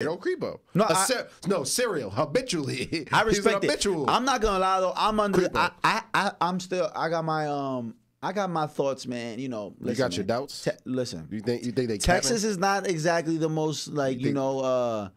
Creepo. No, I- ser- no, serial habitually. I respect it. habitual. I'm not gonna lie though. I'm under. I, I, I, I'm still. I got my um. I got my thoughts, man. You know. Listen, you got your man. doubts? Te- listen. you think you think they Texas is not exactly the most like you, think- know uh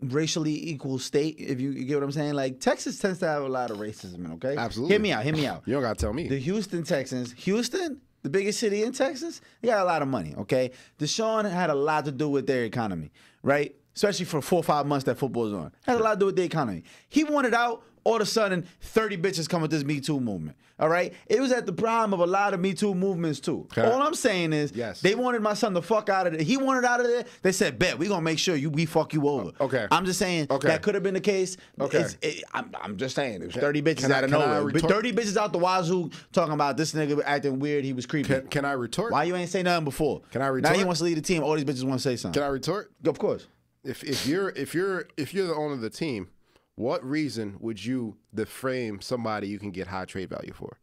racially equal state if you, you get what I'm saying like Texas tends to have a lot of racism in okay Absolutely. hear me out hear me out You don't gotta tell me. the Houston Texans Houston the biggest city in Texas they got a lot of money okay? Deshaun had a lot to do with their economy right? Especially for four or five months that football's on. Had a lot to do with the economy. He wanted out all of a sudden 30 bitches come with this Me Too movement all right it was at the prime of a lot of Me Too movements too Okay. all I'm saying is Yes. they wanted my son to fuck out of there. He wanted out of there. They said, "Bet we gonna make sure you we fuck you over." Oh, okay. I'm just saying Okay. that could have been the case. Okay. It- I'm, I'm just saying it was 30 bitches can I- out of nowhere. retort- 30 bitches out the wazoo talking about this nigga acting weird. He was creepy. Can, can I retort? Why you ain't say nothing before? Can I retort? Now he wants to lead the team. All these bitches want to say something. Can I retort? of course. If if you're if you're if you're the owner of the team, what reason would you deframe somebody you can get high trade value for?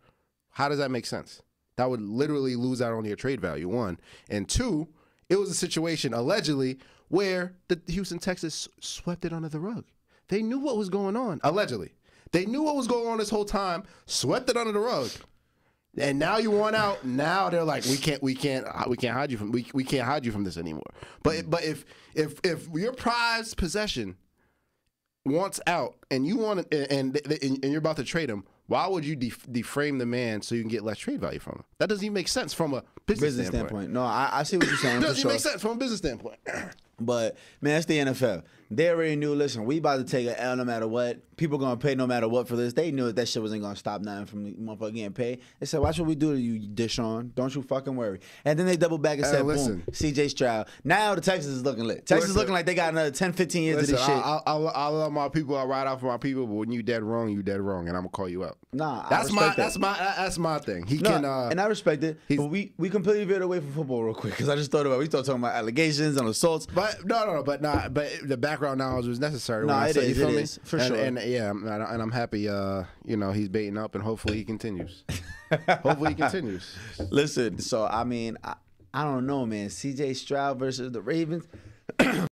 How does that make sense? That would literally lose out on your trade value. One and two, it was a situation allegedly where the Houston Texans swept it under the rug. They knew what was going on. Allegedly, they knew what was going on this whole time. Swept it under the rug. And now you want out. Now they're like, we can't, we can't, uh, we can't hide you from, we, we can't hide you from this anymore. But but if if if your prized possession wants out and you want and, and and you're about to trade him, why would you def- deframe the man so you can get less trade value from him? That doesn't even make sense from a business, Business standpoint. standpoint. No, I, I see what you're saying. It doesn't sure. even make sense from a business standpoint. But man, it's the NFL. They already knew. Listen, we about to take an L no matter what. People gonna pay no matter what for this. They knew that, that shit wasn't gonna stop nothing from the motherfucker getting paid. They said, "Watch what we do to you, Deshaun. Don't you fucking worry." And then they double back and Hey, said, listen. "Boom, C.J. Stroud." Now the Texas is looking lit. Texas is looking like they got another 10, 15 years Listen, of this shit. I, I, I, love my people. I ride out for my people. But when you dead wrong, you dead wrong, and I'm gonna call you out. Nah, I that's my that. that's my that's my thing. He No, can. Uh, and I respect it. But we we completely veered away from football real quick because I just thought about we started talking about allegations and assaults. But no, no, no, but not. But the background knowledge was necessary. Nah, when I it is, you feel it me? is, for and, sure. And yeah, and, I- and I'm happy. Uh, you know, he's baiting up, and hopefully he continues. hopefully he continues. Listen, so I mean, I, I don't know, man. C.J. Stroud versus the Ravens.